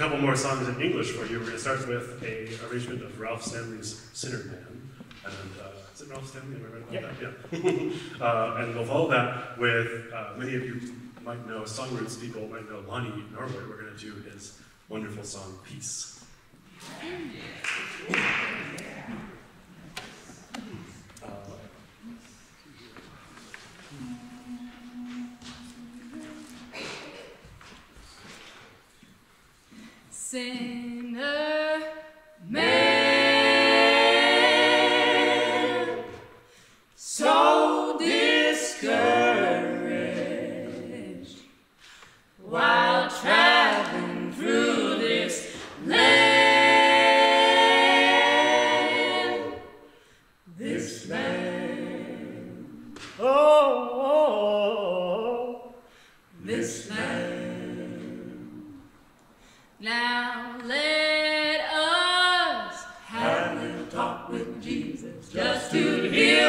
couple more songs in English for you. We're going to start with a arrangement of Ralph Stanley's Sinner Man. And uh, is it Ralph Stanley? Am I right about that? Yeah. uh, and we'll follow that with uh, many of you might know songroots people might know Lonnie Norwood. We're going to do his wonderful song Peace. Sinner man, so discouraged while traveling through this land, this land, oh, this land. Now let us have a little talk with Jesus just to hear